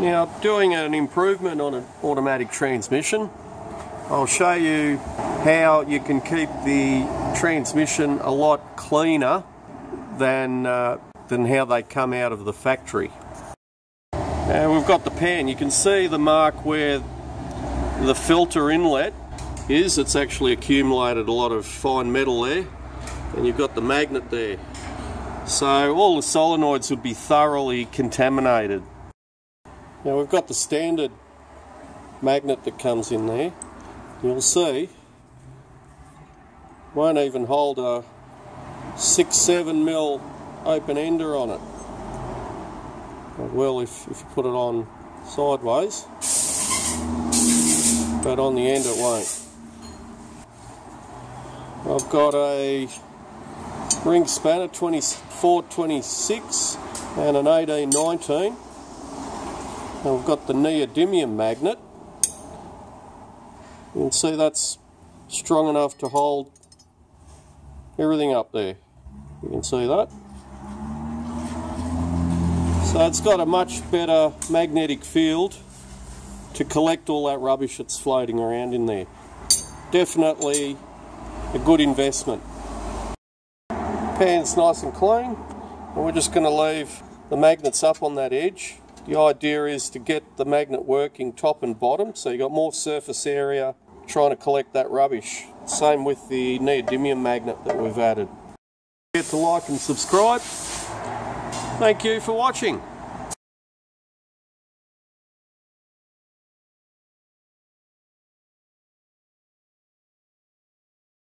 Now, doing an improvement on an automatic transmission, I'll show you how you can keep the transmission a lot cleaner than, uh, than how they come out of the factory. And we've got the pan. You can see the mark where the filter inlet is. It's actually accumulated a lot of fine metal there. And you've got the magnet there. So all the solenoids would be thoroughly contaminated. Now we've got the standard magnet that comes in there. You'll see won't even hold a 6-7 mil open ender on it. Well if, if you put it on sideways, but on the end it won't. I've got a ring spanner 2426 and an 1819 and we've got the neodymium magnet. You can see that's strong enough to hold everything up there. You can see that. So it's got a much better magnetic field to collect all that rubbish that's floating around in there. Definitely a good investment. Pan's nice and clean. And we're just going to leave the magnets up on that edge. The idea is to get the magnet working top and bottom so you've got more surface area trying to collect that rubbish. Same with the neodymium magnet that we've added. Get to like and subscribe. Thank you for watching.